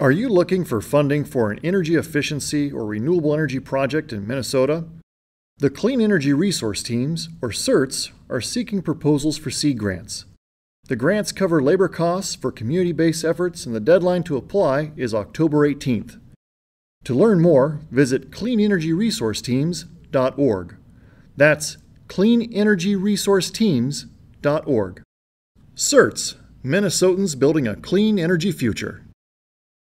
Are you looking for funding for an energy efficiency or renewable energy project in Minnesota? The Clean Energy Resource Teams, or CERTs, are seeking proposals for seed grants. The grants cover labor costs for community based efforts, and the deadline to apply is October 18th. To learn more, visit cleanenergyresourceteams.org. That's cleanenergyresourceteams.org. CERTs, Minnesotans building a clean energy future.